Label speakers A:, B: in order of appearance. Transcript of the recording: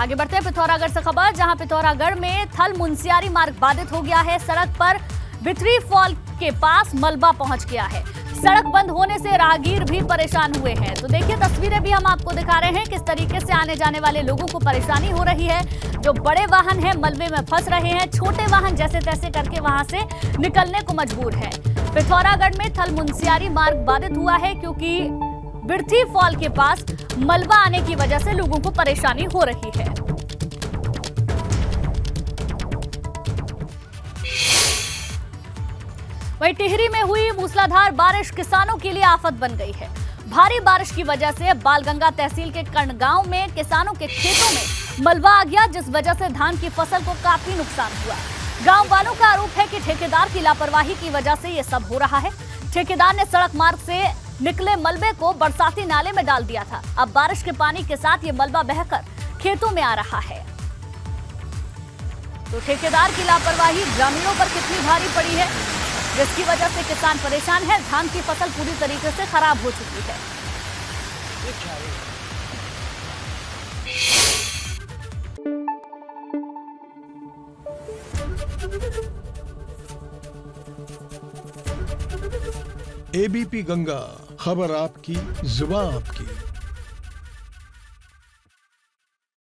A: आगे बढ़ते हैं पिथौरागढ़ से खबर, जहाँ पिथौरागढ़ में थल मुंसियारी मार्ग बाधित हो गया है। सड़क पर बिथरी फॉल के पास मलबा पहुँच गया है। सड़क बंद होने से राहगीर भी परेशान हुए हैं। तो देखिए, तस्वीरें भी हम आपको दिखा रहे हैं किस तरीके से आने जाने वाले लोगों को परेशानी हो रही है। जो बड़े वाहन हैं, मलबे में फंस रहे हैं। छोटे वाहन जैसे तैसे करके वहाँ से निकलने को मजबूर है। पिथौरागढ़ में थल मुंसियारी मार्ग बाधित हुआ है क्योंकि बिरथी फॉल के पास मलबा आने की वजह से लोगों को परेशानी हो रही है। वहीं टिहरी में हुई मूसलाधार बारिश किसानों के लिए आफत बन गई है। भारी बारिश की वजह से बालगंगा तहसील के कर्ण गाँव में किसानों के खेतों में मलबा आ गया, जिस वजह से धान की फ़सल को काफ़ी नुकसान हुआ। गाँव वालों का आरोप है कि ठेकेदार की लापरवाही की वजह से ये सब हो रहा है। ठेकेदार ने सड़क मार्ग से निकले मलबे को बरसाती नाले में डाल दिया था। अब बारिश के पानी के साथ ये मलबा बहकर खेतों में आ रहा है। तो ठेकेदार की लापरवाही, ग्रामीणों पर कितनी भारी पड़ी है? जिसकी वजह से किसान परेशान है, धान की फ़सल पूरी तरीके से खराब हो चुकी है।
B: एबीपी गंगा। खबर आपकी जुबा आपकी।